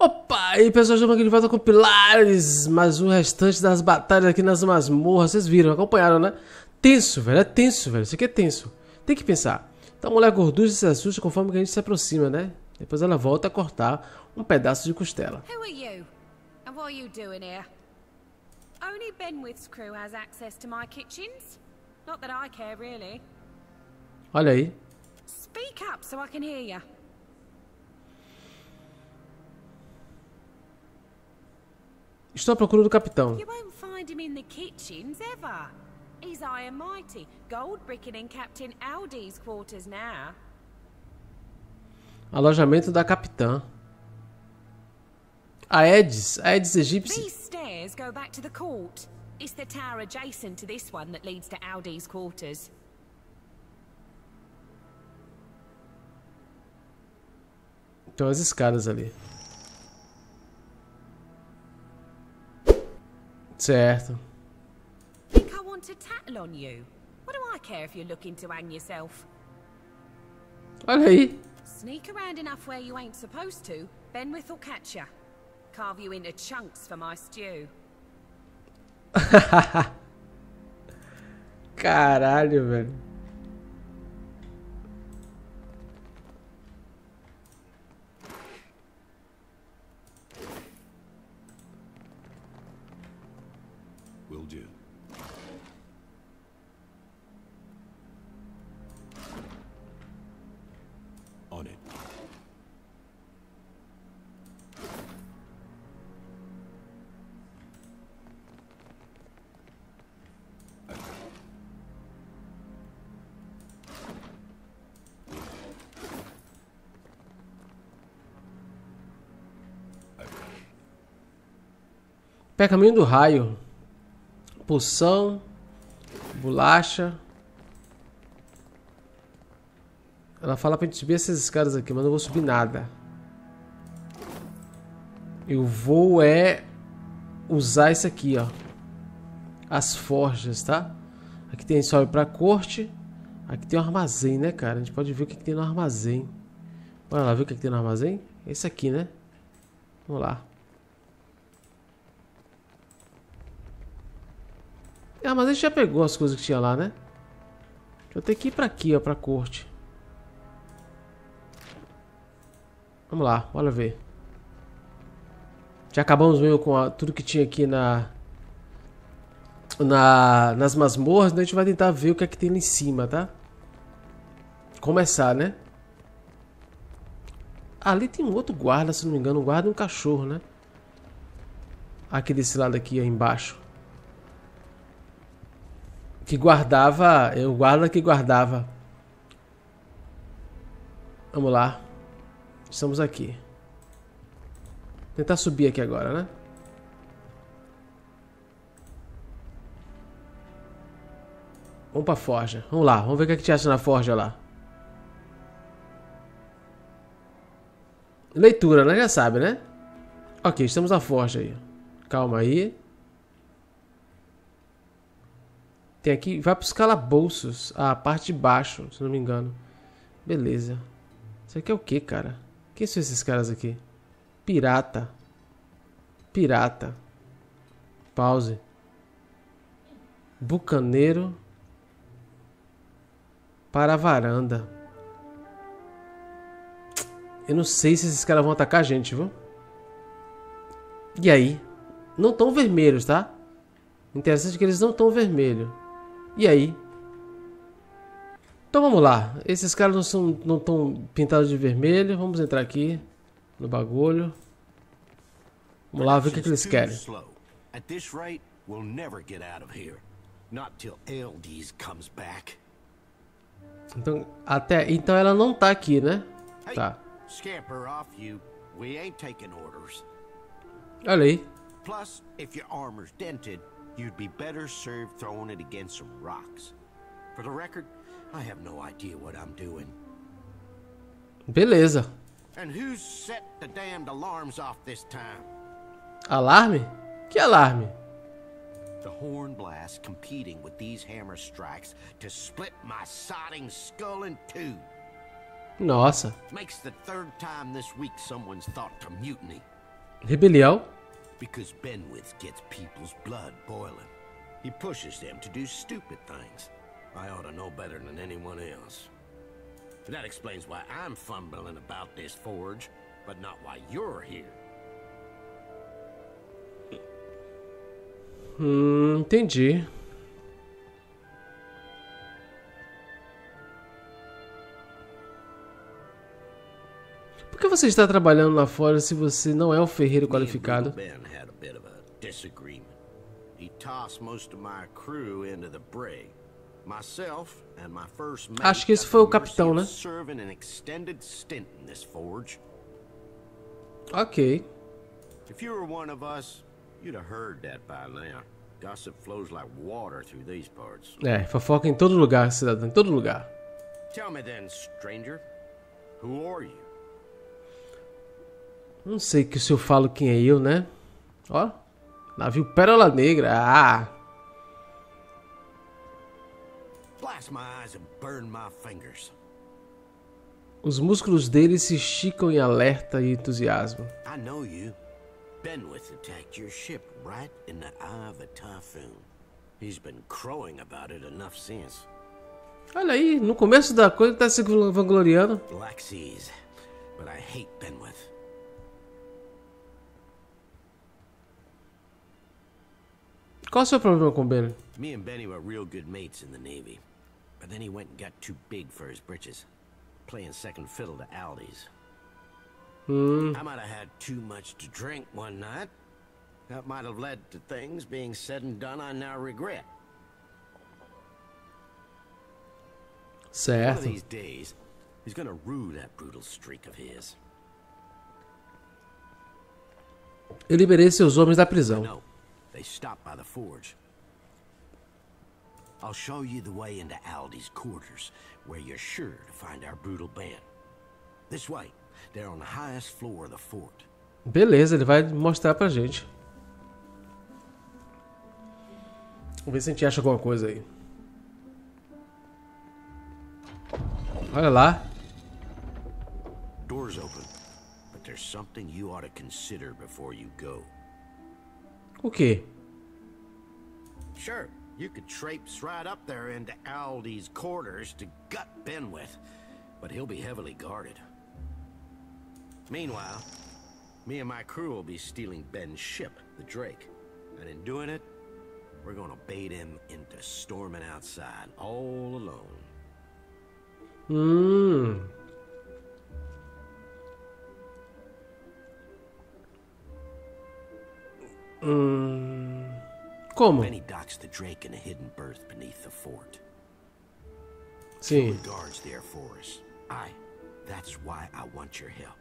Opa, e pessoal, estamos aqui de volta com Pilares, mas o restante das batalhas aqui nas masmorras, vocês viram, acompanharam, né? Tenso, velho, é tenso, velho, isso aqui é tenso. Tem que pensar. Então a mulher gorducha se assusta conforme que a gente se aproxima, né? Depois ela volta a cortar um pedaço de costela. Who are you? And what are you doing here? Only Benwith's crew has access to my kitchens. Not that I care, really. Olha aí. Speak up so I can hear you. Estou à procura do capitão. You won't find him in the kitchens ever. He's high and mighty, gold bricking in Captain Aldi's quarters now. Alojamento da capitã. A Edis, a Edis egípcia. These stairs go back to the court. It's the tower adjacent to this one that leads to Aldi's quarters. Então as escadas ali. Certo. Think I want to tattle on you? What do I care if you're looking to hang yourself? Olha aí. Sneak around enough where you ain't supposed to, Benwith will catch ya. Carve you into chunks for my stew. Caralho, velho. Pergaminho do raio. Poção. Bolacha. Ela fala pra gente subir essas escadas aqui, mas não vou subir nada. Eu vou é usar isso aqui, ó. As forjas, tá? Aqui tem sobe pra corte. Aqui tem um armazém, né, cara? A gente pode ver o que, que tem no armazém. Bora lá ver o que, que tem no armazém? Esse aqui, né? Vamos lá. Ah, mas a gente já pegou as coisas que tinha lá, né? Eu tenho que ir pra aqui, ó, pra corte. Vamos lá, bora ver. Já acabamos meio com a- tudo que tinha aqui na, na nas masmorras, né? A gente vai tentar ver o que é que tem lá em cima, tá? Começar, né? Ali tem um outro guarda, se não me engano, um guarda e um cachorro, né? Aqui desse lado aqui, ó, embaixo. Que guardava, o guarda que guardava. Vamos lá. Estamos aqui. Tentar subir aqui agora, né? Vamos pra forja. Vamos lá, vamos ver o que, é que te acha na forja lá. Leitura, né? Já sabe, né? Ok, estamos na forja aí. Calma aí. Tem aqui, vai pros calabouços. A parte de baixo, se não me engano. Beleza. Isso aqui é o que, cara? Quem são esses caras aqui? Pirata. Pirata. Pause. Bucaneiro. Para a varanda. Eu não sei se esses caras vão atacar a gente, viu? E aí? Não tão vermelhos, tá? Interessante que eles não estão vermelhos. E aí? Então vamos lá. Esses caras não são não estão pintados de vermelho. Vamos entrar aqui no bagulho. Vamos lá ver o que, que eles querem. Slow. At this rate, we'll never get out of here. Not till Eldies comes back. Então até então ela não tá aqui, né? Tá. scamper off you. We ain't taking orders. Olha aí. Plus, if your armor's dented, you'd be better served throwing it against some rocks. For the record, I have no idea what I'm doing. Beleza. And who's set the damned alarms off this time? Alarme? Que alarme? The horn blast competing with these hammer strikes to split my sodding skull in two. Nossa. Makes the third time this week someone's thought to mutiny. Rebelião? Because Benwith gets people's blood boiling. He pushes them to do stupid things. I ought to know better than anyone else. That explains why I'm fumbling about this forge, but not why you're here. Hum, entendi. Por que você está trabalhando lá fora se você não é um ferreiro qualificado? Acho que esse foi o capitão, né? Ok. If you were one of us, you'd have heard that by now. Gossip flows like water through these parts. É, fofoca em todo lugar, cidadão, em todo lugar. Tell me then, stranger, who are you? Não sei que se eu falo quem é eu, né? Ó, navio Pérola Negra. Ah, Blast my eyes and burn my fingers. os músculos dele se esticam em alerta e entusiasmo. I know you. Benwith attacked your ship right in the eye of a typhoon. He's been crowing about it enough since. Olha aí, no começo da coisa tá se vangloriando. Black Seas. But I hate Benwith. Qual é o seu problema com o Ben? Me and Benny were real good mates in the Navy. But then he went and got too big for his britches. Playing second fiddle to Aldi's. I might have had too much to drink one night. That might have led to things being said and done I now regret. One of Certo. these days, he's gonna rue that brutal streak of his. Eu liberei seus homens da prisão. They stopped by the forge. I'll show you the way into Aldi's quarters, where you're sure to find our brutal band. This way, they're on the highest floor of the fort. Beleza, ele vai mostrar pra gente. Vamos ver se a gente acha alguma coisa aí. Olha lá. Doors open, but there's something you ought to consider before you go. O quê? Sure, you could traipse right up there into Aldi's quarters to gut Ben with, but he'll be heavily guarded. Meanwhile, me and my crew will be stealing Ben's ship, the Drake. And in doing it, we're gonna bait him into storming outside all alone. Hum. Hum. Como? Benny docks the Drake in a hidden berth beneath the fort. Sim. Guards there for us. I. That's why I want your help.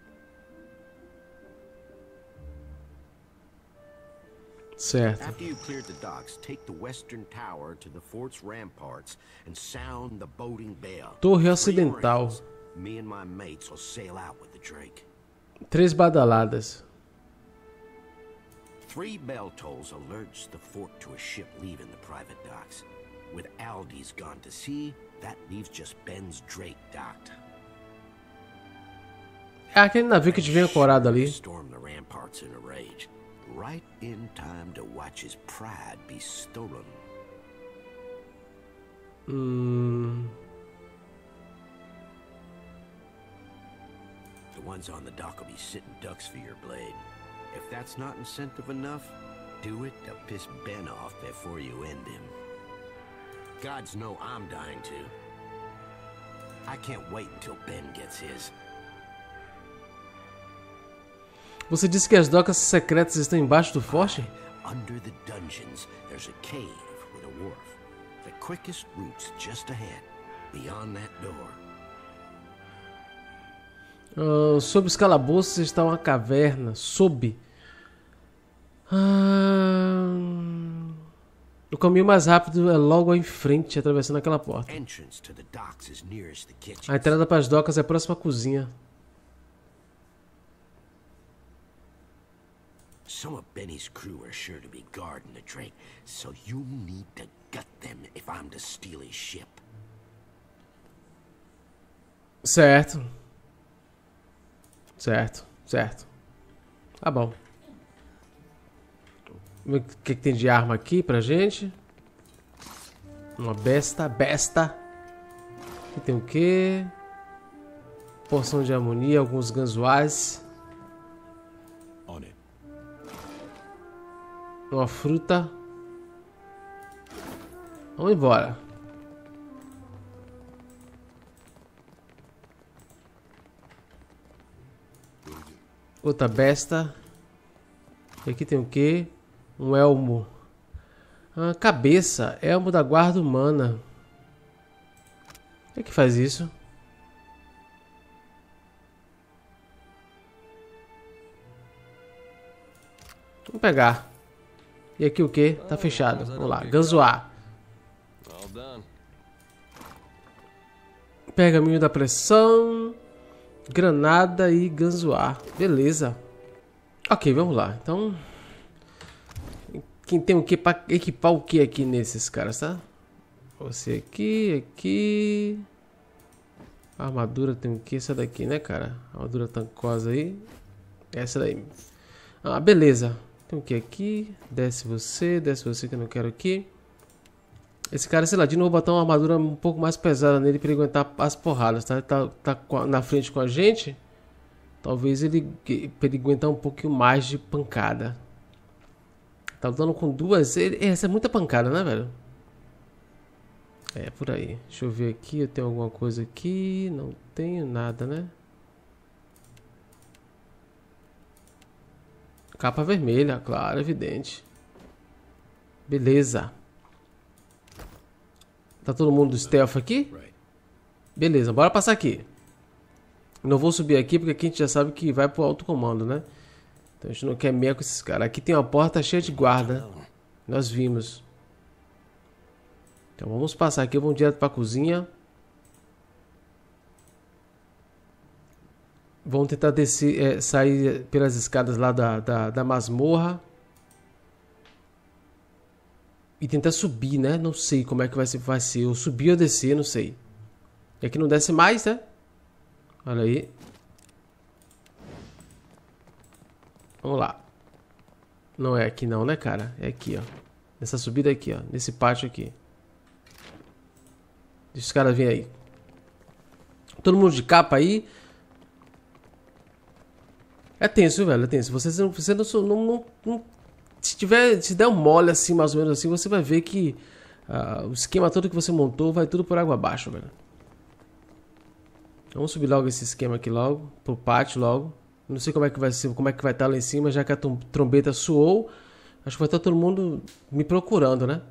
Certo. After you've cleared the docks, take the western tower to the fort's ramparts and sound the boating bell. Torre Ocidental. Me and my mates will sail out with the Drake. Três badaladas. Three bell tolls alerts the fort to a ship leaving the private docks. With Aldi's gone to sea, that leaves just Ben's Drake docked. É aquele navio que devia ancorado ali. Storm the ramparts in a rage, right in time to watch his pride be stolen. Hum. The ones on the dock will be sitting ducks for your blade. If that's not incentive enough, do it to piss Ben off before you end him. Gods know I'm dying to. I can't wait until Ben gets his. Você disse que as docas secretas estão embaixo do forte? Under the dungeons, there's a cave with a wharf. The quickest route's just ahead, beyond that door. Ah, sob os calabouços está uma caverna. Sob. Ah, o caminho mais rápido é logo em frente, atravessando aquela porta. A entrada para as docas é a próxima cozinha. Some of Benny's crew are sure to be guarding the Drake, so you need to gut them if I'm to steal his ship. Certo. Certo, certo. Tá bom. O que, que tem de arma aqui pra gente. Uma besta, besta. Aqui tem o quê? Porção de harmonia, alguns ganzuais. Uma fruta. Vamos embora. Outra besta. E aqui tem o que? Um elmo. Ah, cabeça. Elmo da guarda humana. O que, é que faz isso? Vamos pegar. E aqui o que? Tá fechado. Vamos lá. Ganzoar. Pergaminho da pressão. Granada e ganzoar. Beleza. Ok, vamos lá. Então. Quem tem o que pra equipar o que aqui nesses caras, tá? Você aqui, aqui. Armadura tem o que? Essa daqui, né, cara? Armadura tancosa aí. Essa daí. Ah, beleza. Tem o que aqui? Desce você, desce você que eu não quero aqui. Esse cara, sei lá, de novo botar uma armadura um pouco mais pesada nele pra ele aguentar as porradas, tá? Tá, tá na frente com a gente. Talvez ele, ele aguentar um pouquinho mais de pancada. Tá lutando com duas. Ele, essa é muita pancada, né, velho? É, por aí. Deixa eu ver aqui. Eu tenho alguma coisa aqui. Não tenho nada, né? Capa vermelha, claro, evidente. Beleza. Tá todo mundo do stealth aqui? Beleza, bora passar aqui. Não vou subir aqui porque aqui a gente já sabe que vai pro alto comando, né? Então a gente não quer meia com esses caras. Aqui tem uma porta cheia de guarda. Nós vimos. Então vamos passar aqui, vamos direto pra cozinha. Vamos tentar descer, é, sair pelas escadas lá da, da, da masmorra. E tentar subir, né? Não sei como é que vai ser. Vai ser. Ou subir ou descer, não sei. E aqui não desce mais, né? Olha aí. Vamos lá. Não é aqui não, né, cara? É aqui, ó. Nessa subida aqui, ó. Nesse pátio aqui. Deixa os caras virem aí. Todo mundo de capa aí. É tenso, velho. É tenso. Você, você não, não, não, não- Se tiver. Se der um mole assim, mais ou menos assim, você vai ver que. ah, o esquema todo que você montou vai tudo por água abaixo, velho. Vamos subir logo esse esquema aqui logo. Pro pátio logo. Não sei como é que vai ser, como é que vai estar lá em cima, já que a trom- trombeta soou. Acho que vai estar todo mundo me procurando, né?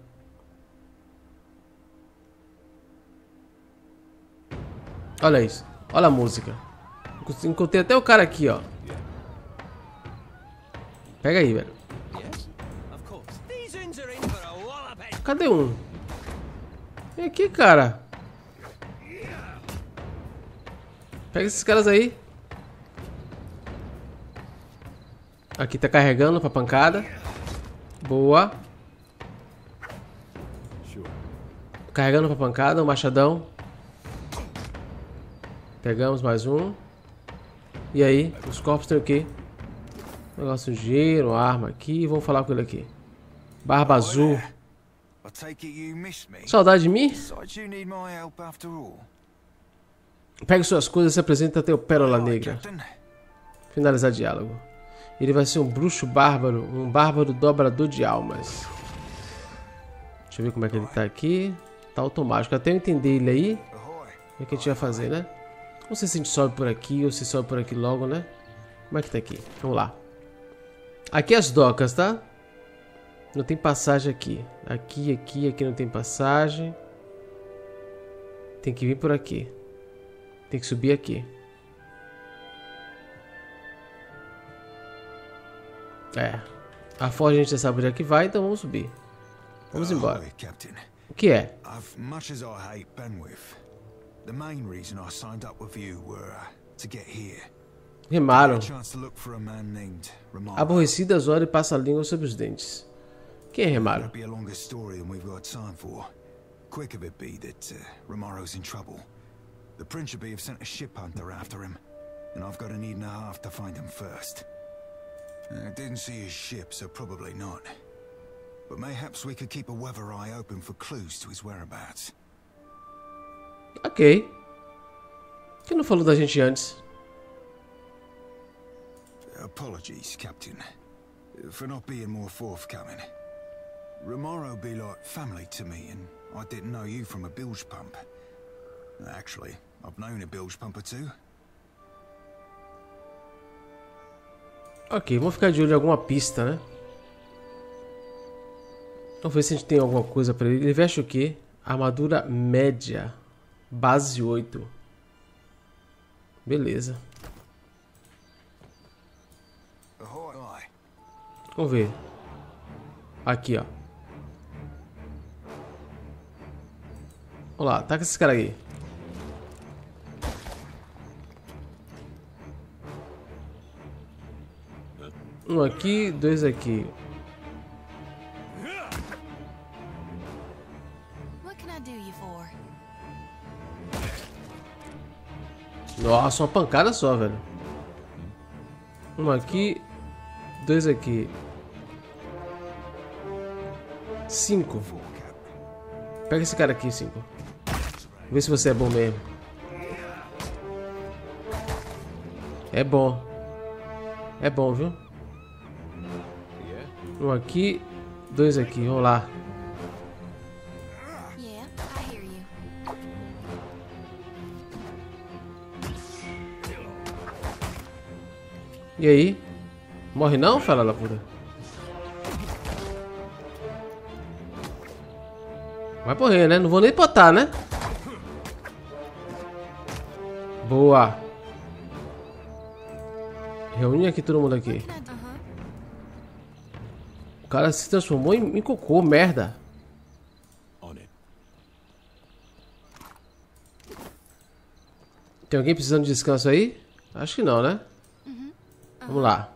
Olha isso. Olha a música. Encontrei até o cara aqui, ó. Pega aí, velho. Cadê um? Vem aqui, cara. Pega esses caras aí. Aqui tá carregando pra pancada. Boa. Carregando pra pancada, um machadão. Pegamos mais um. E aí, os corpos tem o quê? Negócio uma arma aqui. Vamos falar com ele aqui. Barba azul. Saudade de mim? Pegue suas coisas e se apresenta até o Pérola Negra. Finalizar diálogo. Ele vai ser um bruxo bárbaro, um bárbaro dobrador de almas. Deixa eu ver como é que ele tá aqui. Tá automático. Até eu entender ele aí, o que a gente vai fazer, né? Não sei se a gente sobe por aqui ou se sobe por aqui logo, né? Como é que tá aqui? Vamos lá. Aqui as docas, tá? Não tem passagem aqui. Aqui, aqui, aqui não tem passagem. Tem que vir por aqui. Tem que subir aqui. É. A forja a gente já sabe onde é que vai, então vamos subir. Vamos embora. O que é? I've much as I hate Benwith. The main reason I signed up with you were uh, to get here. Remaram. A chance to look for a man named Romano. Aborrecidas olha e passa a língua sobre os dentes. Quem é Remaro? Quick of it be that uh, Romaro's in trouble. The Principe have sent a ship hunter after him, and I've got an evening and a half to find him first. I didn't see his ship, so probably not. But mayhaps we could keep a weather eye open for clues to his whereabouts. Ok. Por que não falou da gente antes? Apologies, Captain, for not being more forthcoming. Romaro be like family to me, and I didn't know you from a bilge pump. Actually, I've known a bilge pump or two. Ok, vamos ficar de olho em alguma pista, né? Vamos ver se a gente tem alguma coisa pra ele. Ele veste o quê? Armadura média. Base 8. Beleza. Vamos ver. Aqui, ó. Vamos lá, ataca esses caras aí. Um aqui, dois aqui. Nossa, uma pancada só, velho. Um aqui, dois aqui. Cinco. Pega esse cara aqui, cinco. Vê se você é bom mesmo. É bom. É bom, viu? Um aqui, dois aqui. Vamos lá. E aí? Morre não, fala da puta? Vai morrer, né? Não vou nem botar, né? Boa. Reúne aqui todo mundo aqui. Cara se transformou em, em cocô, merda. Tem alguém precisando de descanso aí? Acho que não, né? Vamos lá.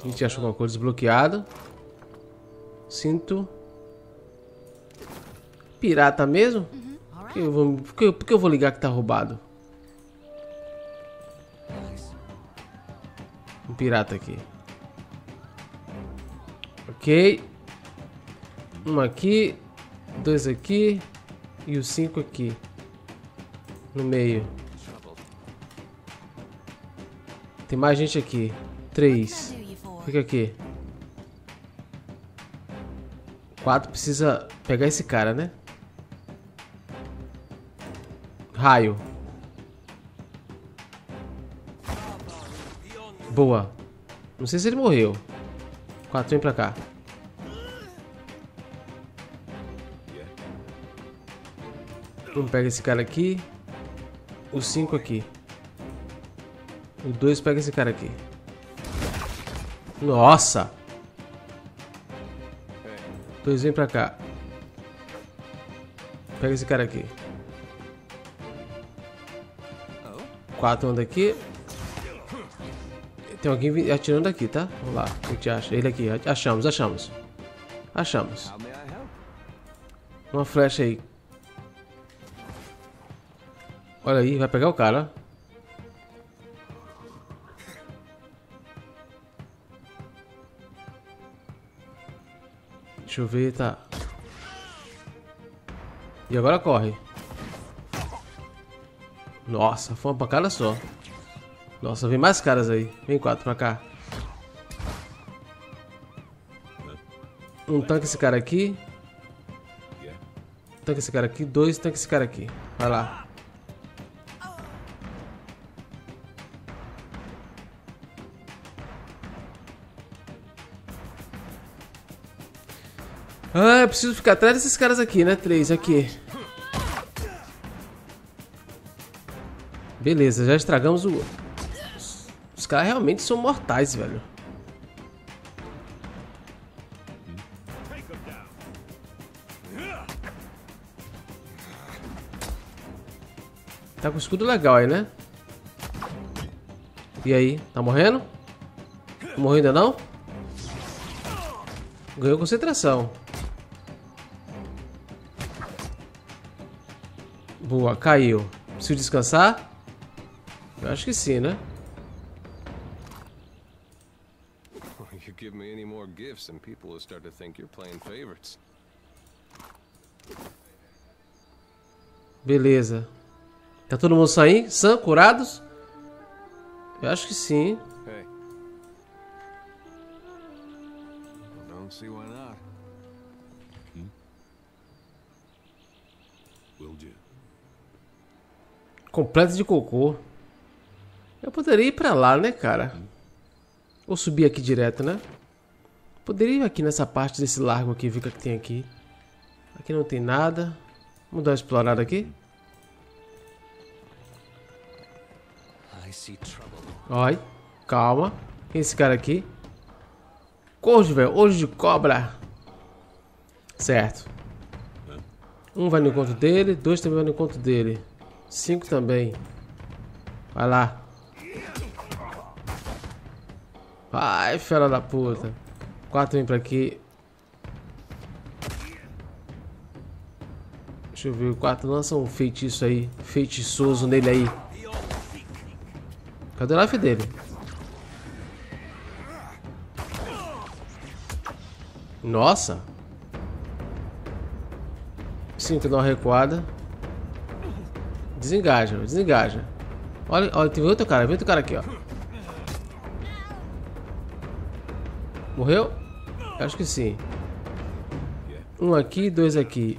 A gente achou alguma coisa desbloqueada. Cinto. Pirata mesmo? Por que, eu vou, por, que, por que eu vou ligar que tá roubado? Um pirata aqui. Ok. Um aqui. Dois aqui. E os cinco aqui. No meio. Tem mais gente aqui. Três. Fica aqui. Quatro precisa pegar esse cara, né? Raio. Boa. Não sei se ele morreu. Quatro, vem pra cá. Um pega esse cara aqui. Os cinco aqui. O dois pega esse cara aqui. Nossa! Dois vem pra cá. Pega esse cara aqui. Quatro anda aqui. Tem alguém atirando aqui, tá? Vamos lá. A gente acha? Ele aqui. Achamos, achamos. Achamos. Uma flecha aí. Olha aí, vai pegar o cara. Deixa eu ver, tá. E agora corre. Nossa, foi uma pancada só. Nossa, vem mais caras aí. Vem quatro pra cá. Um tanque esse cara aqui. Tanque esse cara aqui, dois, tanque esse cara aqui. Vai lá. Ah, eu preciso ficar atrás desses caras aqui, né? Três aqui. Beleza, já estragamos o... Os caras realmente são mortais, velho. Tá com escudo legal aí, né? E aí, tá morrendo? Morreu ainda não? Ganhou concentração. Boa, caiu. Preciso descansar. Eu acho que sim, né? You give me any more gifts and people will start to think you're playing favorites. Beleza. Tá todo mundo saindo? Sã? Curados? Eu acho que sim. Hey. Don't see why not. Will do. Completo de cocô. Eu poderia ir pra lá, né, cara? Ou subir aqui direto, né? Poderia ir aqui nessa parte desse largo aqui, ver o que, é que tem aqui. Aqui não tem nada. Vamos dar uma explorada aqui. Oi, calma. Quem é esse cara aqui? Corvo, velho. Olho de cobra. Certo. Um vai no encontro dele. Dois também vai no encontro dele. Cinco também. Vai lá. Vai, fera da puta. Quatro vem pra aqui. Deixa eu ver. O quatro lança um feitiço aí. Feitiçoso nele aí. Cadê o life dele? Nossa. Cinco dá uma recuada. Desengaja, desengaja. Olha, olha, tem outro cara, vem outro cara aqui, ó. Morreu? Acho que sim. Um aqui, dois aqui.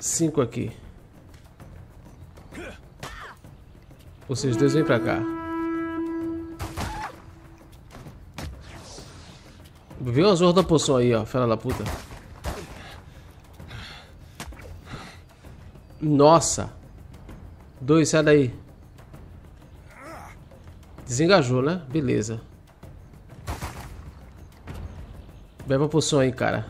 Cinco aqui. Vocês dois vêm pra cá. Viu uma zorra da poção aí, ó, fera da puta. Nossa. Dois, sai daí. Desengajou, né? Beleza. Bebe a poção aí, cara.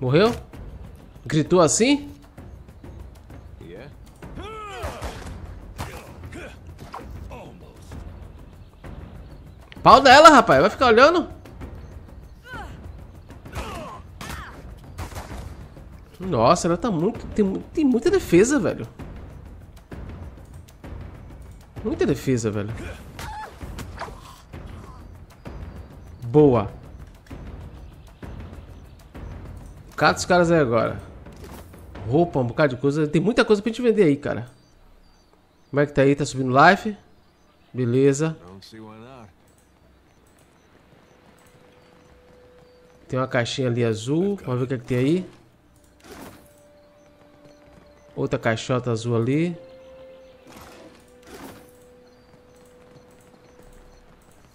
Morreu? Gritou assim? Pau dela, rapaz. Vai ficar olhando? Nossa, ela tá muito. Tem, tem muita defesa, velho. Muita defesa, velho. Boa. Cata os caras aí agora. Roupa, um bocado de coisa. Tem muita coisa pra gente vender aí, cara. Como é que tá aí? Tá subindo life? Beleza. Tem uma caixinha ali azul. Vamos ver o que, é que tem aí. Outra caixota azul ali.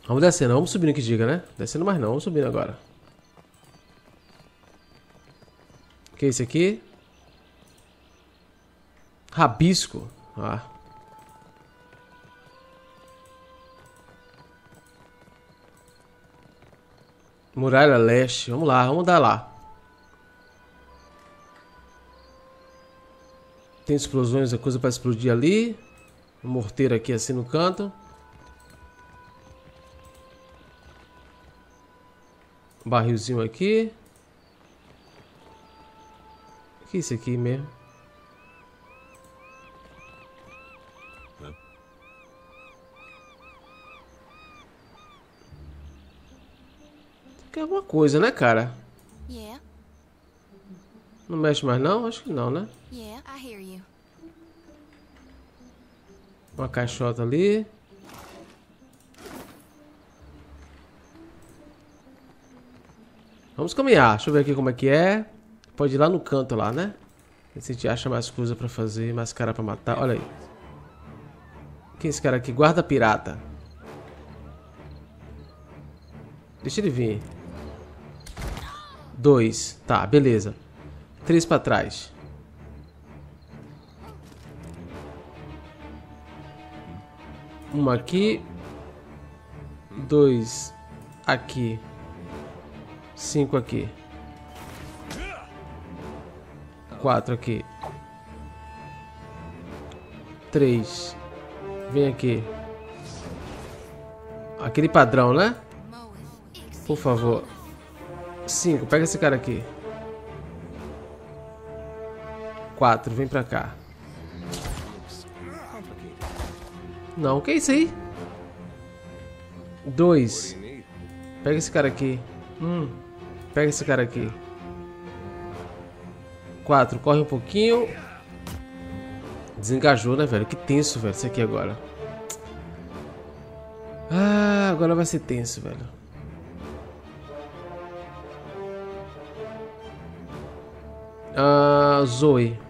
Vamos descendo, vamos subindo que diga, né? Descendo mais não, vamos subindo agora. O que é isso aqui? Rabisco. Ah. Muralha Leste. Vamos lá, vamos dar lá. Tem explosões, a coisa para explodir ali. Um morteiro aqui assim no canto. Um barrilzinho aqui. O que é isso aqui mesmo? Que é alguma coisa, né, cara? Não mexe mais não? Acho que não, né? Uma caixota ali. Vamos caminhar. Deixa eu ver aqui como é que é. Pode ir lá no canto lá, né? Ver se a gente acha mais coisa pra fazer, mais cara pra matar. Olha aí. Quem é esse cara aqui? Guarda pirata. Deixa ele vir. Dois. Tá, beleza. Três pra trás. Uma aqui. Dois aqui. Cinco aqui. Quatro aqui. Três. Vem aqui. Aquele padrão, né? Por favor. Cinco, pega esse cara aqui. Quatro, vem pra cá. Não, o que é isso aí? Dois. Pega esse cara aqui. Hum. Pega esse cara aqui. Quatro, corre um pouquinho. Desengajou, né, velho? Que tenso, velho, isso aqui agora. Ah, agora vai ser tenso, velho. Ah, Zoe.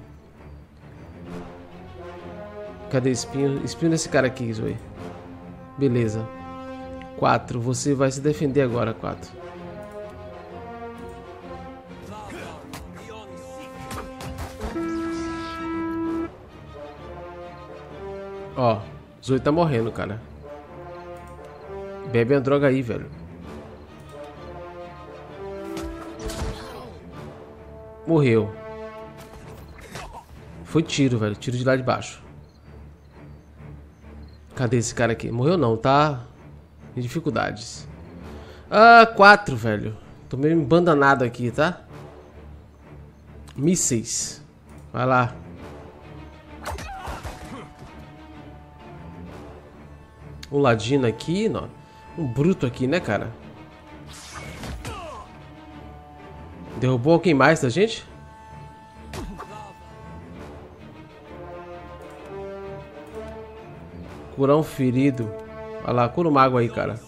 Cadê espinho? Espinho desse cara aqui, Zoe. Beleza. 4. Você vai se defender agora, 4. Ó, Zoe tá morrendo, cara. Bebe a droga aí, velho. Morreu. Foi tiro, velho. Tiro de lá de baixo. Cadê esse cara aqui? Morreu não, tá? Em dificuldades. Ah, quatro, velho. Tô meio embandanado aqui, tá? Mísseis. Vai lá. Um ladino aqui, não. Um bruto aqui, né, cara? Derrubou alguém mais da gente? Curar um ferido. Olha lá, cura o mago aí, cara.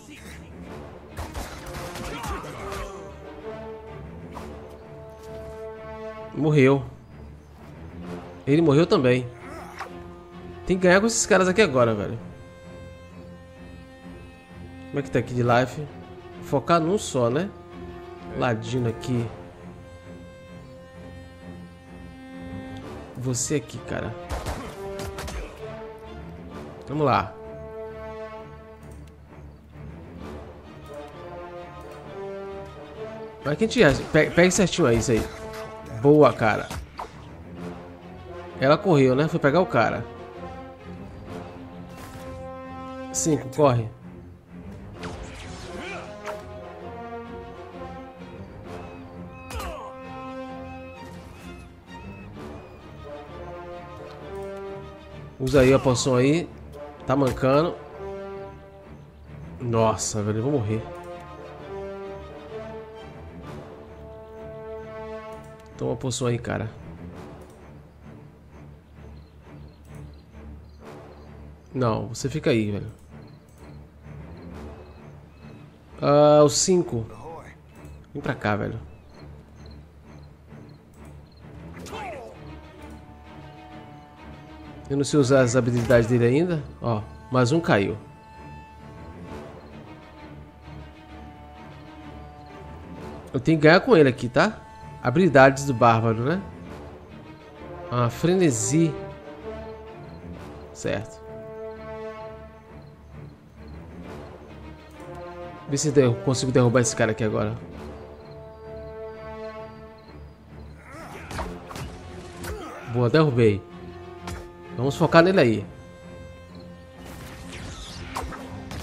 Morreu. Ele morreu também. Tem que ganhar com esses caras aqui agora, velho. Como é que tá aqui de life? Focar num só, né? Ladino aqui. Você aqui, cara. Vamos lá. Vai que a gente pega, pega certinho aí, isso aí. Boa, cara. Ela correu, né? Foi pegar o cara. Cinco, corre. Usa aí a poção aí. Tá mancando. Nossa, velho, eu vou morrer. Toma poção aí, cara. Não, você fica aí, velho. Ah, o 5. Vem pra cá, velho. Eu não sei usar as habilidades dele ainda. Ó, mais um caiu. Eu tenho que ganhar com ele aqui, tá? Habilidades do bárbaro, né? Ah, frenesi. Certo. Vê se eu consigo derrubar esse cara aqui agora. Boa, derrubei. Vamos focar nele aí.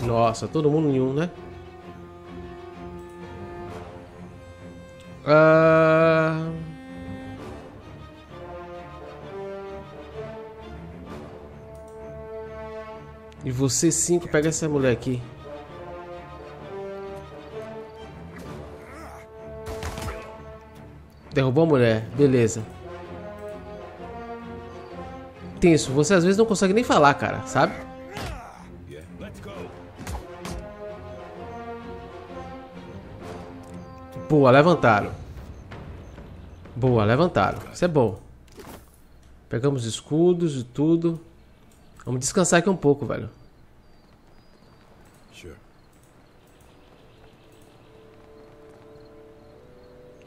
Nossa, todo mundo em um, né? Ah... E você cinco, pega essa mulher aqui. Derrubou a mulher, beleza tenso. Você às vezes não consegue nem falar, cara, sabe? Boa, levantaram. Boa, levantaram. Isso é bom. Pegamos escudos e tudo. Vamos descansar aqui um pouco, velho.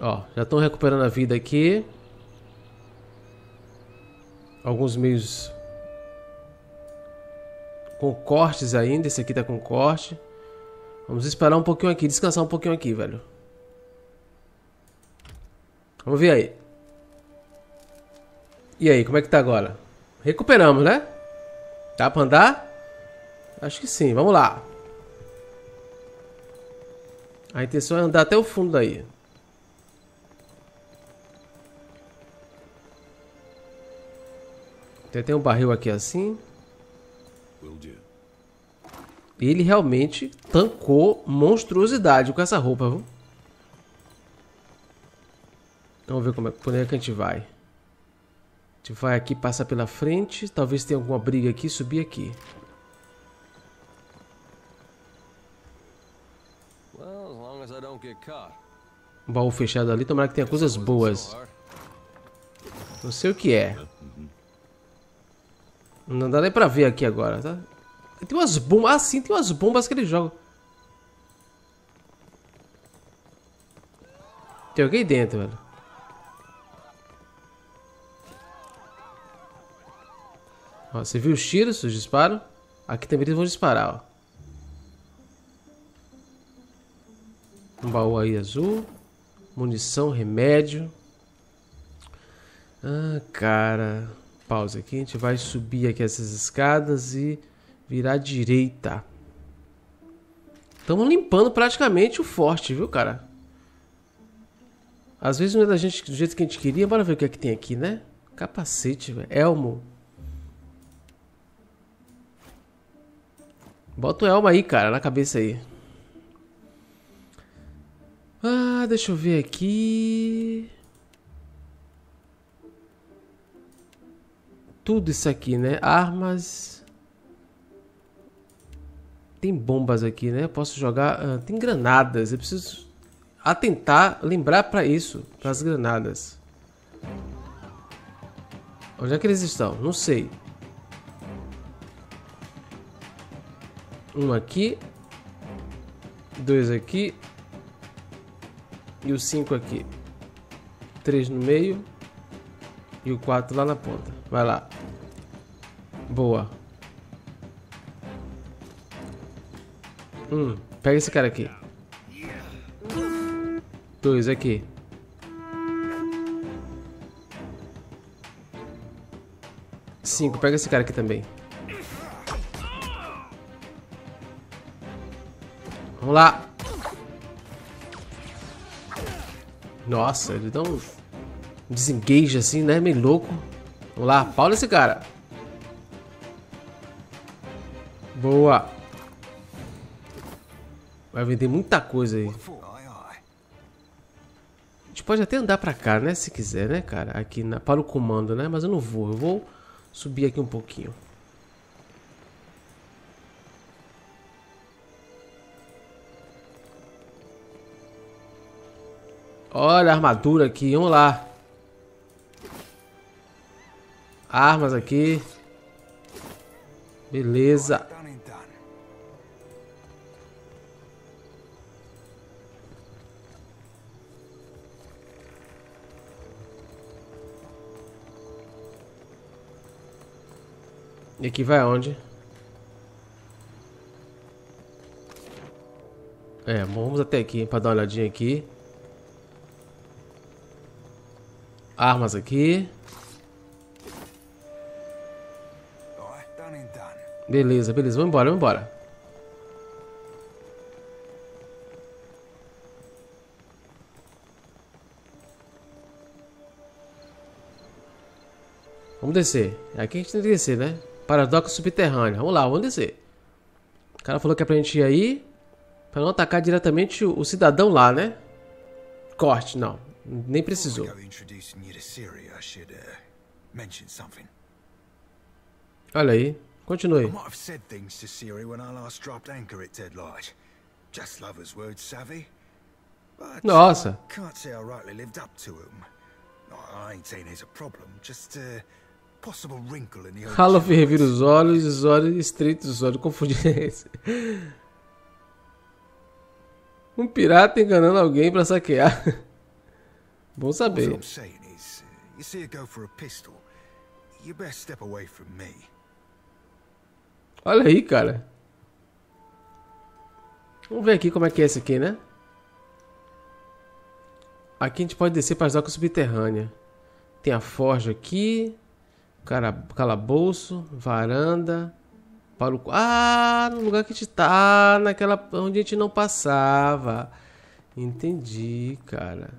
Ó, já estão recuperando a vida aqui alguns meios com cortes ainda. Esse aqui tá com corte. Vamos esperar um pouquinho aqui, descansar um pouquinho aqui, velho. Vamos ver aí. E aí, como é que tá agora? Recuperamos, né? Dá pra andar? Acho que sim, vamos lá. A intenção é andar até o fundo daí. Tem até um barril aqui assim. Ele realmente tancou monstruosidade com essa roupa, viu? Vamos ver como é, por onde é que a gente vai. A gente vai aqui, passa pela frente. Talvez tenha alguma briga aqui, subir aqui. Well, as long as I don't get caught. Um baú fechado ali, tomara que tenha coisas boas. Não sei o que é. Não dá nem pra ver aqui agora, tá? Tem umas bombas. Ah, sim, tem umas bombas que ele joga. Tem alguém dentro, velho. Ó, você viu os tiros, os disparos? Aqui também eles vão disparar, ó. Um baú aí azul. Munição, remédio. Ah, cara. Pausa aqui. A gente vai subir aqui essas escadas e virar à direita. Estamos limpando praticamente o forte, viu, cara? Às vezes não é da gente do jeito que a gente queria. Bora ver o que é que tem aqui, né? Capacete, velho. Elmo. Bota o elmo aí, cara, na cabeça aí. Ah, deixa eu ver aqui. Tudo isso aqui, né? Armas. Tem bombas aqui, né? Posso jogar. Ah, tem granadas. Eu preciso atentar, lembrar para isso, para as granadas. Onde é que eles estão? Não sei. Um aqui. Dois aqui. E o 5 aqui. 3 no meio. E o 4 lá na ponta. Vai lá. Boa. Um. Pega esse cara aqui. Dois aqui. Cinco. Pega esse cara aqui também. Vamos lá. Nossa, ele dá um desengage assim, né? Meio louco. Vamos lá, pau nesse cara. Boa. Vai vender muita coisa aí. A gente pode até andar pra cá, né? Se quiser, né, cara? Aqui na, para o comando, né? Mas eu não vou. Eu vou subir aqui um pouquinho. Olha a armadura aqui, vamos lá. Armas aqui. Beleza. E aqui vai aonde? É, vamos até aqui para dar uma olhadinha aqui. Armas aqui. Beleza, beleza. Vamos embora, vamos embora. Vamos descer. Aqui a gente tem que descer, né? Paradoxo subterrâneo. Vamos lá, vamos descer. O cara falou que é pra gente ir aí. Pra não atacar diretamente o cidadão lá, né? Corte, não. Nem precisou. Olha aí. Continue. I might have said things to Ciri when I last dropped anchor at Deadlight. Just lovers' words, savvy. But Nossa. I can't say I rightly lived up to them. I ain't saying there's a problem, just a possible wrinkle in the old Ralof revira os olhos, os olhos estreitos, os olhos confundidos. um pirata enganando alguém pra saquear. Bom All saber. I'm saying is, uh, you see her go for a pistol, you best step away from me. Olha aí, cara. Vamos ver aqui como é que é esse aqui, né? Aqui a gente pode descer para as docas subterrâneas. Tem a forja aqui. Cara, calabouço, varanda. Para o... Ah, no lugar que a gente tá. Naquela onde a gente não passava. Entendi, cara.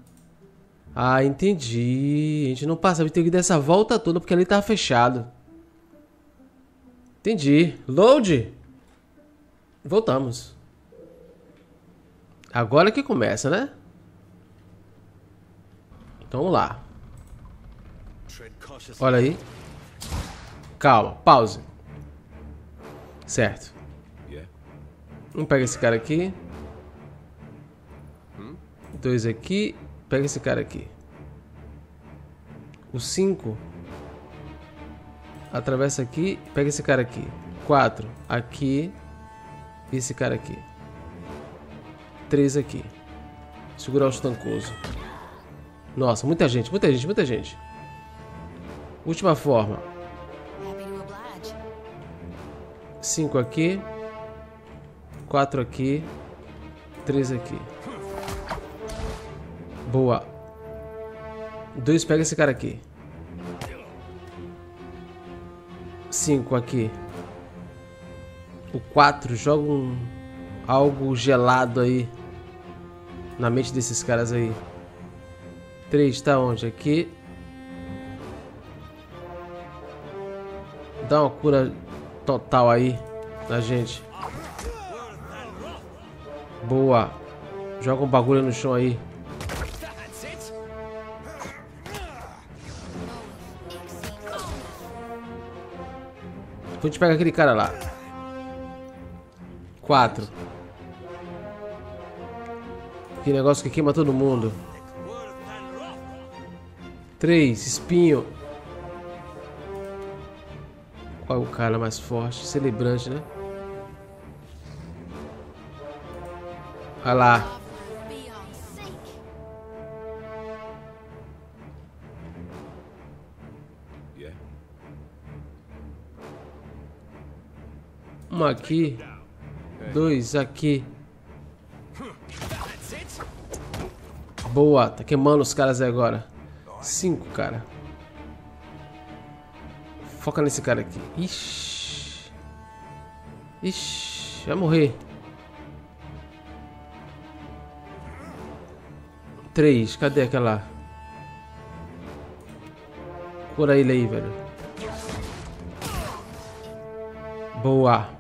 Ah, entendi. A gente não passava. A gente tem que dar essa volta toda porque ali tava fechado. Entendi. Load. Voltamos. Agora que começa, né? Então vamos lá. Olha aí. Calma, pause. Certo. Vamos pegar esse cara aqui. Dois aqui. Pega esse cara aqui. O 5. Atravessa aqui. Pega esse cara aqui. 4. Aqui. E esse cara aqui. 3 aqui. Segurar o estancoso. Nossa, muita gente, muita gente, muita gente. Última forma. Happy to oblige. 5 aqui. 4 aqui. 3 aqui. Boa. 2 pega esse cara aqui. 5 aqui. O 4 joga um algo gelado aí na mente desses caras aí. 3 tá onde? Aqui. Dá uma cura total aí na gente. Boa. Joga um bagulho no chão aí. Depois a gente pega aquele cara lá. 4. Que negócio que queima todo mundo. 3. Espinho. Qual é o cara mais forte? Celebrante, né? Olha lá. Um aqui. Dois aqui. Boa, tá queimando os caras agora. Cinco, cara. Foca nesse cara aqui. Ixi. Ixi, vai morrer. Três, cadê aquela? Cura ele aí, velho. Boa.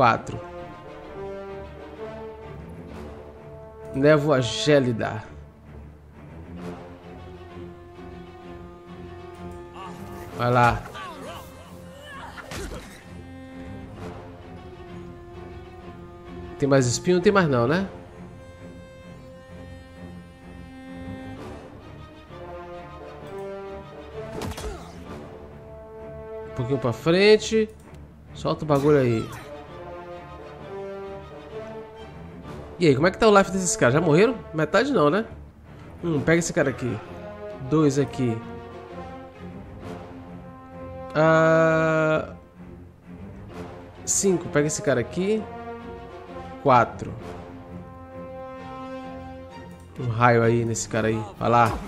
Quatro. Névoa gélida. Vai lá. Tem mais espinho? Não tem mais não, né? Um pouquinho pra frente. Solta o bagulho aí. E aí, como é que tá o life desses caras? Já morreram? Metade não, né? Um, pega esse cara aqui. Dois aqui. Ah, cinco, pega esse cara aqui. Quatro. Um raio aí nesse cara aí. Vai lá.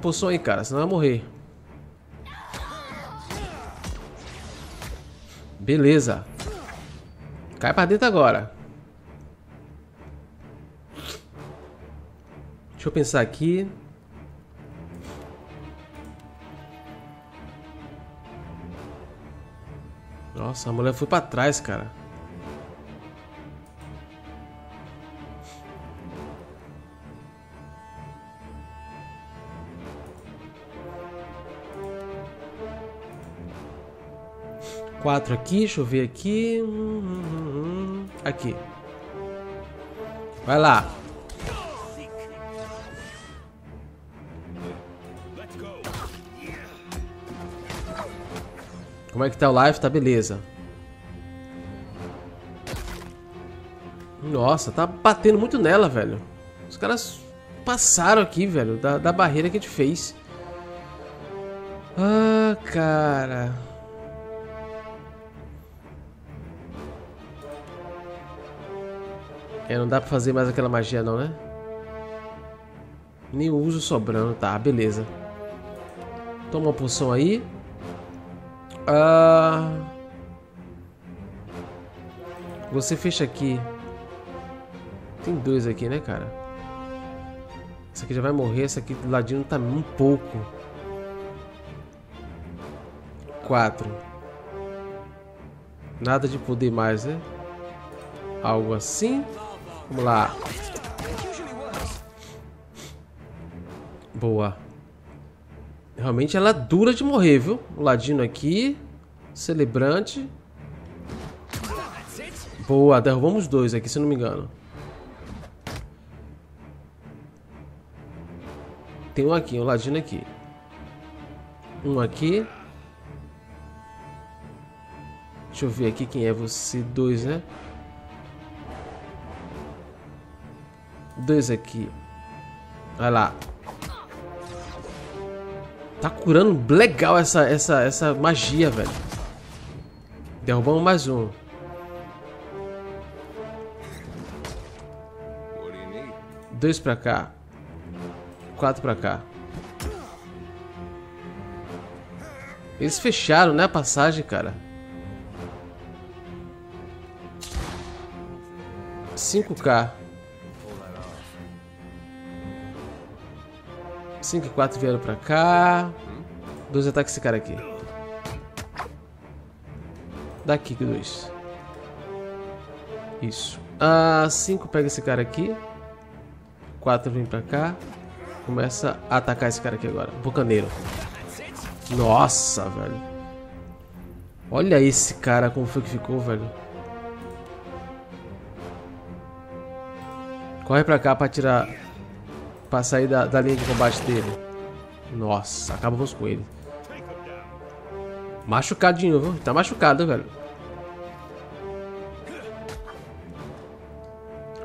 Poção aí, cara, senão vai morrer. Beleza. Cai pra dentro agora. Deixa eu pensar aqui. Nossa, a mulher foi pra trás, cara. Quatro aqui, deixa eu ver aqui. Aqui. Vai lá. Como é que tá o live? Tá beleza. Nossa, tá batendo muito nela, velho. Os caras passaram aqui, velho, da, da barreira que a gente fez. Ah, cara. É, não dá pra fazer mais aquela magia não, né? Nem uso sobrando, tá, beleza. Toma uma poção aí. Ah... Você fecha aqui. Tem dois aqui, né, cara? Essa aqui já vai morrer. Essa aqui do ladinho tá um pouco. Quatro. Nada de poder mais, né? Algo assim. Vamos lá. Boa. Realmente ela é dura de morrer, viu? O ladino aqui. Celebrante. Boa, derrubamos dois aqui, se não me engano. Tem um aqui, um ladino aqui. Um aqui. Deixa eu ver aqui quem é você. Dois, né? Dois aqui. Vai lá. Tá curando legal essa, essa, essa magia, velho. Derrubamos mais um. Dois pra cá. Quatro pra cá. Eles fecharam, né, a passagem, cara. 5k. 5 e 4 vieram pra cá. Dois ataques esse cara aqui. Daqui, dois. Isso. Ah, 5 pega esse cara aqui. 4 vem pra cá. Começa a atacar esse cara aqui agora. Bocaneiro. Nossa, velho. Olha esse cara como foi que ficou, velho. Corre pra cá pra tirar Pra sair da, da linha de combate dele. Nossa, acabamos com ele. Machucado de novo. Tá machucado, velho.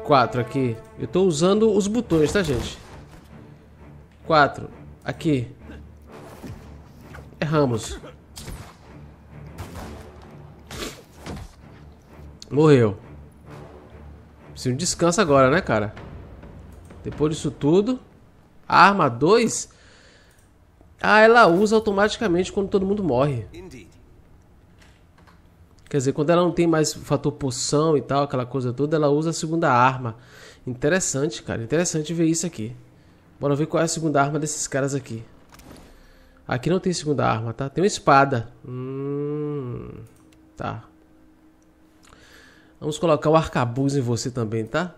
Quatro aqui. Eu tô usando os botões, tá, gente? Quatro. Aqui. Erramos. Morreu. Preciso de descanso agora, né, cara? Depois disso tudo, a arma 2, ah, ela usa automaticamente quando todo mundo morre. Quer dizer, quando ela não tem mais fator poção e tal, aquela coisa toda, ela usa a segunda arma. Interessante, cara. Interessante ver isso aqui. Bora ver qual é a segunda arma desses caras aqui. Aqui não tem segunda arma, tá? Tem uma espada. Hum, tá. Vamos colocar o arcabuz em você também, tá?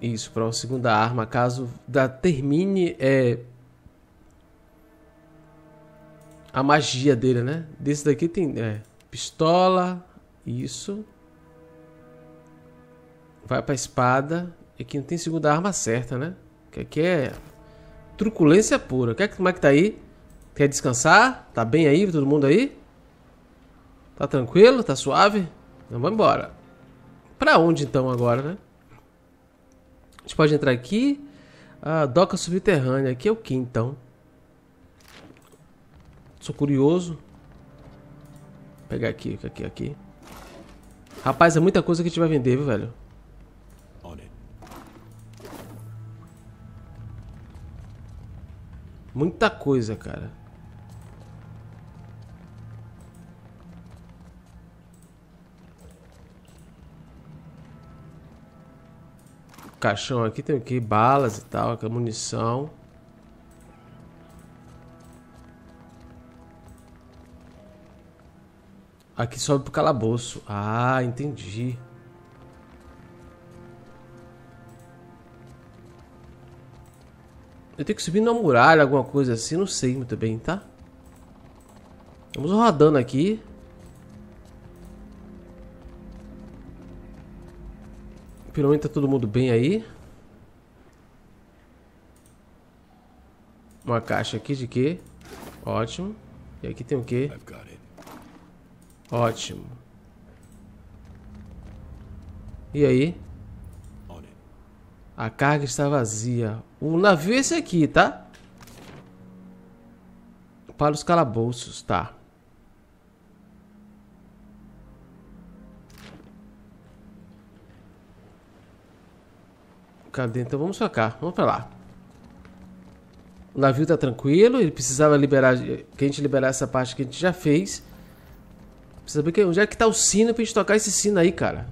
Isso, para uma segunda arma, caso da termine é, a magia dele, né? Desse daqui tem é, pistola, isso. Vai pra espada. E aqui não tem segunda arma certa, né? Que aqui é truculência pura. Quer, como é que tá aí? Quer descansar? Tá bem aí? Todo mundo aí? Tá tranquilo? Tá suave? Então vamos embora. Pra onde então agora, né? Gente pode entrar aqui. A doca subterrânea. Aqui é o que então? Sou curioso. Vou pegar aqui, aqui, aqui. Rapaz, é muita coisa que a gente vai vender, viu, velho? Muita coisa, cara. Caixão aqui tem o que? Balas e tal, aquela munição. Aqui sobe pro calabouço. Ah, entendi. Eu tenho que subir na muralha, alguma coisa assim, não sei muito bem, tá? Vamos rodando aqui. Pelo menos tá todo mundo bem aí. Uma caixa aqui de quê? Ótimo. E aqui tem o quê? Ótimo. E aí? A carga está vazia. O navio é esse aqui, tá? Para os calabouços, tá. Então vamos pra cá. Vamos pra lá. O navio tá tranquilo. Ele precisava liberar... Que a gente liberasse essa parte que a gente já fez. Precisa saber que, onde é que tá o sino pra gente tocar esse sino aí, cara.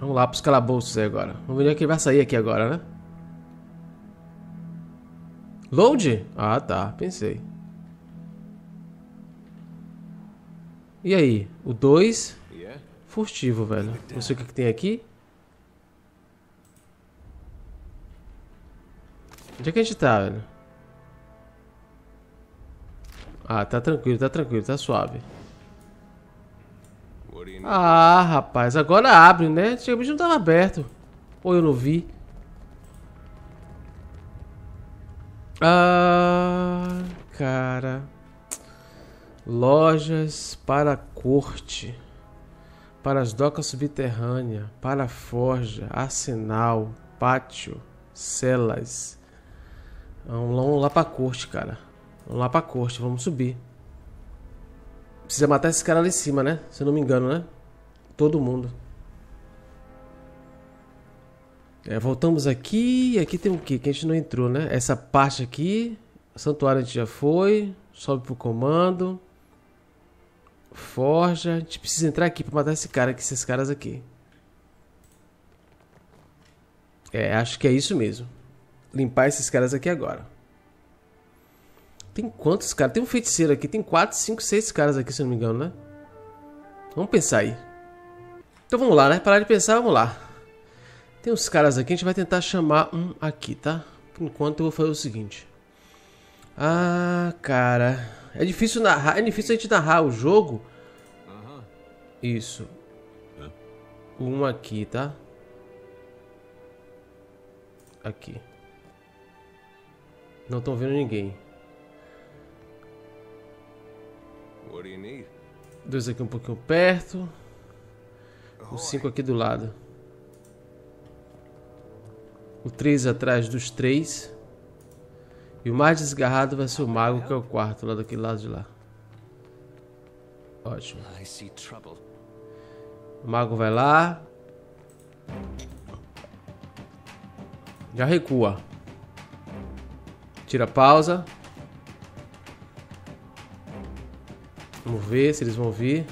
Vamos lá pros calabouços aí agora. Vamos ver quem vai sair aqui agora, né? Load? Ah, tá. Pensei. E aí? O 2? Yeah? Furtivo, velho. Não sei o que, que tem aqui. Onde é que a gente tá, velho? Ah, tá tranquilo, tá tranquilo, tá suave. Ah, rapaz, agora abre, né? Antigamente não tava aberto. Ou eu não vi. Ah, cara. Lojas para a corte. Para as docas subterrâneas. Para a forja. Arsenal. Pátio. Celas. Vamos lá, vamos lá pra corte, cara. Vamos lá pra corte, vamos subir. Precisa matar esse cara lá em cima, né? Se eu não me engano, né? Todo mundo. É, voltamos aqui. Aqui tem o que? Que a gente não entrou, né? Essa parte aqui. Santuário a gente já foi. Sobe pro comando. Forja. A gente precisa entrar aqui pra matar esse cara aqui, esses caras aqui. É, acho que é isso mesmo. Limpar esses caras aqui agora. Tem quantos caras? Tem um feiticeiro aqui. Tem 4, 5, 6 caras aqui, se eu não me engano, né? Vamos pensar aí. Então vamos lá, né? Parar de pensar, vamos lá. Tem uns caras aqui, a gente vai tentar chamar um aqui, tá? Por enquanto eu vou fazer o seguinte. Ah, cara. É difícil narrar. É difícil a gente narrar o jogo. Isso. Um aqui, tá? Aqui. Não estão vendo ninguém. Dois aqui um pouquinho perto. Os cinco aqui do lado. O três atrás dos três. E o mais desgarrado vai ser o mago, que é o quarto, lá daquele lado de lá. Ótimo. O mago vai lá. Já recua. Tira a pausa. Vamos ver se eles vão vir.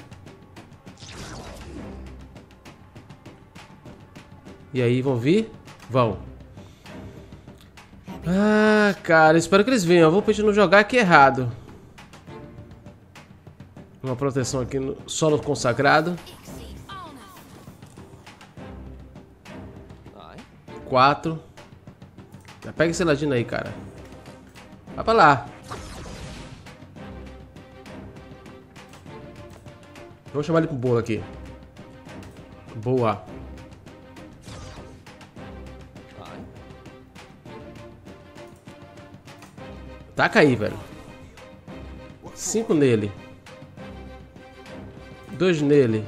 E aí, vão vir? Vão. Ah, cara, espero que eles venham. Eu vou pedir não jogar aqui errado. Uma proteção aqui no solo consagrado. Quatro. Já pega esse ladino aí, cara. Vai pra lá. Vamos chamar ele pro bolo aqui. Boa. Taca aí, velho. Cinco nele. Dois nele.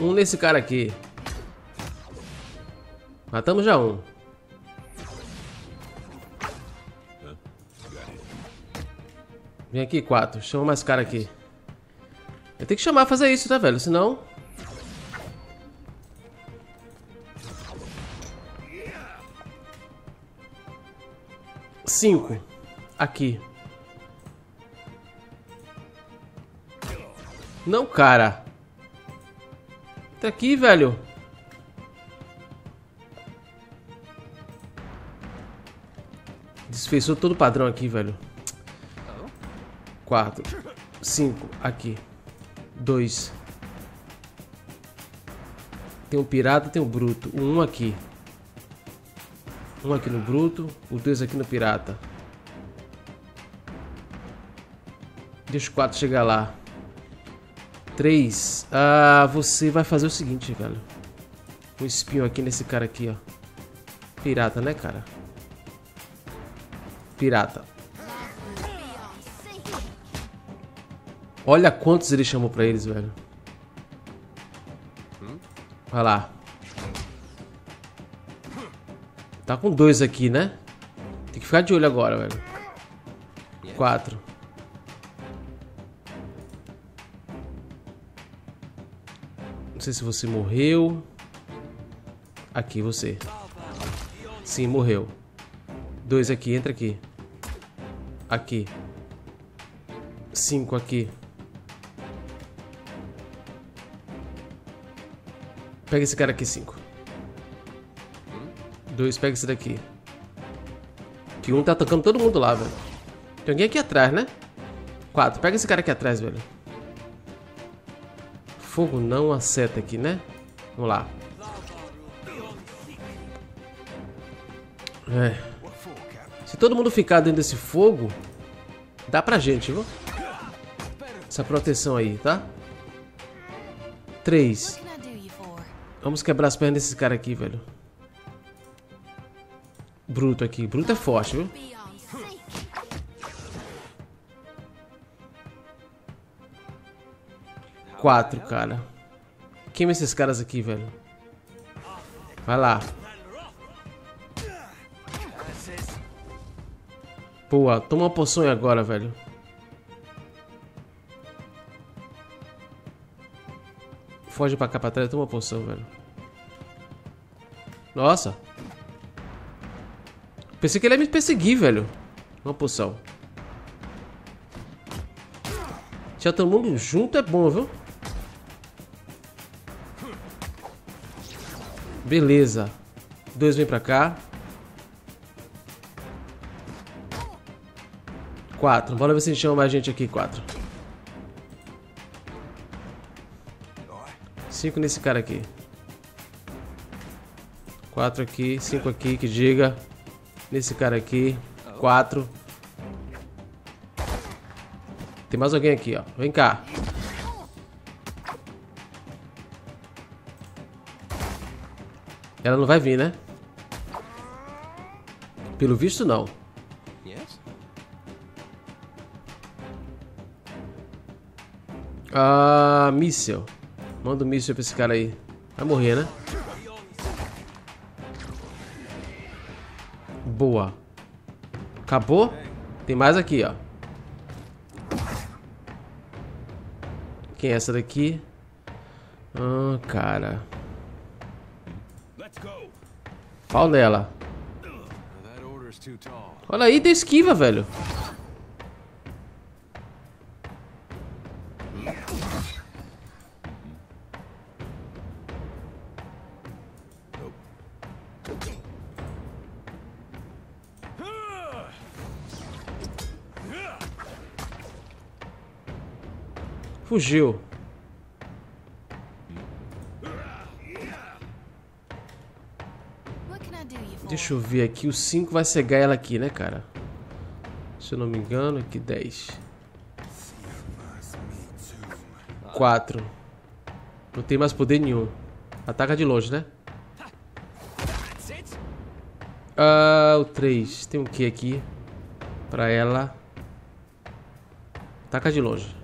Um nesse cara aqui. Matamos já um. Vem aqui, quatro. Chama mais cara aqui. Eu tenho que chamar fazer isso, tá, velho? Senão. Cinco. Aqui. Não, cara. Tá aqui, velho. Desfeiçou todo o padrão aqui, velho. Quatro. Cinco. Aqui. Dois. Tem um pirata, tem um bruto. Um aqui. Um aqui no bruto, o dois aqui no pirata. Deixa o quatro chegar lá. Três. Ah, você vai fazer o seguinte, velho. Um espinho aqui nesse cara aqui, ó. Pirata, né, cara? Pirata. Olha quantos ele chamou pra eles, velho. Vai lá. Tá com dois aqui, né? Tem que ficar de olho agora, velho. Quatro. Não sei se você morreu. Aqui, você. Sim, morreu. Dois aqui, entra aqui. Aqui. Cinco aqui. Pega esse cara aqui, cinco. Dois, pega esse daqui. Que um tá tocando todo mundo lá, velho. Tem alguém aqui atrás, né? Quatro. Pega esse cara aqui atrás, velho. Fogo não acerta aqui, né? Vamos lá. É. Se todo mundo ficar dentro desse fogo, dá pra gente, viu? Essa proteção aí, tá? Três. Vamos quebrar as pernas desse cara aqui, velho. Bruto aqui. Bruto é forte, viu? Quatro, cara. Queima esses caras aqui, velho. Vai lá. Boa, toma uma poção agora, velho. Foge pra cá pra trás, toma uma poção, velho. Nossa. Pensei que ele ia me perseguir, velho. Uma poção. Já todo mundo junto é bom, viu? Beleza. Dois vem pra cá. Quatro. Bora ver se chama mais gente aqui. Quatro. Cinco nesse cara aqui. Quatro aqui. Cinco aqui. Que diga. Nesse cara aqui. Quatro. Tem mais alguém aqui, ó. Vem cá. Ela não vai vir, né? Pelo visto, não. Ah, míssel. Manda um míssel pra esse cara aí. Vai morrer, né? Boa. Acabou? Tem mais aqui, ó. Quem é essa daqui? Ah, cara. Let's go. Pau nela. Olha aí, deu esquiva, velho. Fugiu. Deixa eu ver aqui. O 5 vai cegar ela aqui, né, cara? Se eu não me engano, aqui 10. 4. Não tem mais poder nenhum. Ataca de longe, né? Ah, o 3. Tem o que aqui? Pra ela. Ataca de longe.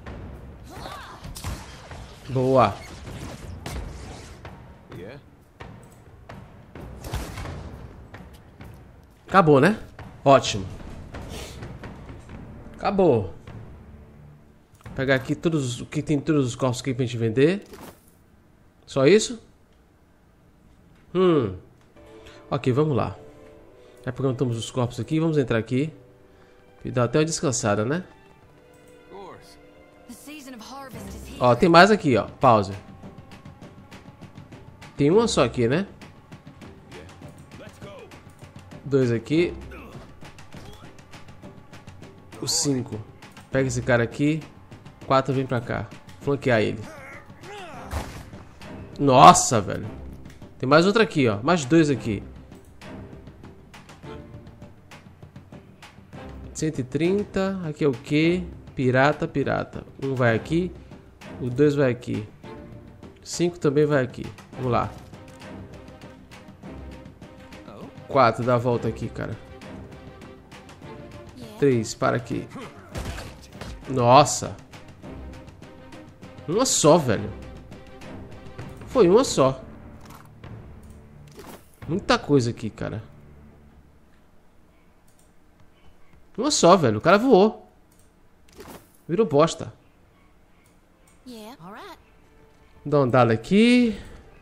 Boa. Acabou, né? Ótimo. Acabou. Vou pegar aqui todos o que tem todos os corpos aqui pra gente vender. Só isso? Hum. Ok, vamos lá. Já perguntamos os corpos aqui, vamos entrar aqui. E dar até uma descansada, né? Ó, tem mais aqui, ó. Pausa. Tem uma só aqui, né? Dois aqui. O cinco. Pega esse cara aqui. Quatro vem pra cá. Flanquear ele. Nossa, velho. Tem mais outra aqui, ó. Mais dois aqui. 130. Aqui é o que? Pirata, pirata. Um vai aqui. O dois vai aqui. Cinco também vai aqui. Vamos lá. Quatro, dá a volta aqui, cara. Yeah. Três, para aqui. Nossa. Uma só, velho. Foi uma só. Muita coisa aqui, cara. Uma só, velho. O cara voou. Virou bosta. Yeah. All right. Dá uma andada aqui.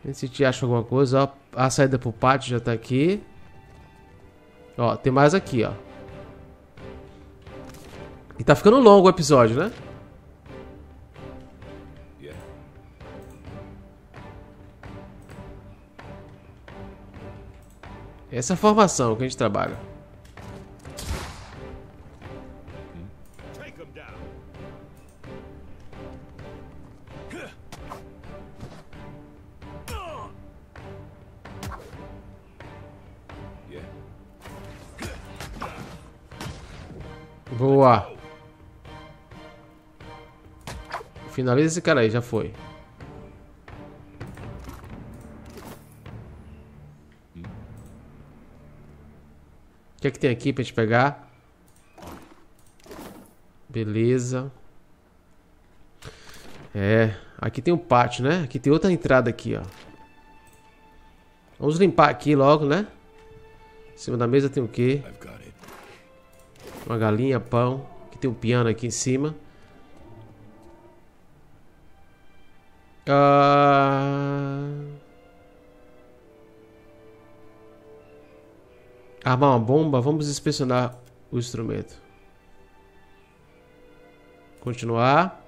Ver se te acha alguma coisa. Ó, a saída pro pátio já tá aqui. Ó, tem mais aqui, ó. E tá ficando longo o episódio, né? Essa é a formação que a gente trabalha. Boa. Finaliza esse cara aí, já foi. O que é que tem aqui pra gente pegar? Beleza. É, aqui tem um pátio, né? Aqui tem outra entrada aqui, ó. Vamos limpar aqui logo, né? Em cima da mesa tem o quê? Uma galinha, pão. Aqui tem um piano aqui em cima. Ah... Armar uma bomba. Vamos inspecionar o instrumento. Continuar.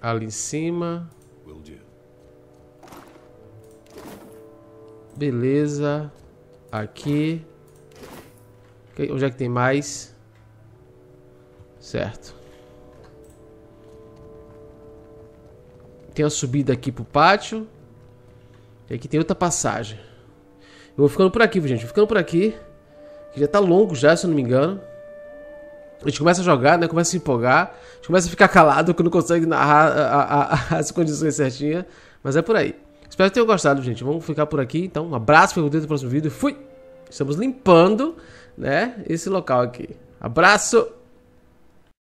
Ali em cima. Beleza. Aqui. Onde é que tem mais? Certo. Tem uma subida aqui pro pátio. E aqui tem outra passagem. Eu vou ficando por aqui, gente. Vou ficando por aqui. Que já tá longo já, se eu não me engano. A gente começa a jogar, né? Começa a se empolgar. A gente começa a ficar calado que não consegue narrar a, a, a, as condições certinhas. Mas é por aí. Espero que tenham gostado, gente. Vamos ficar por aqui. Então, um abraço, fico dentro do próximo vídeo. Fui! Estamos limpando, né, esse local aqui. Abraço!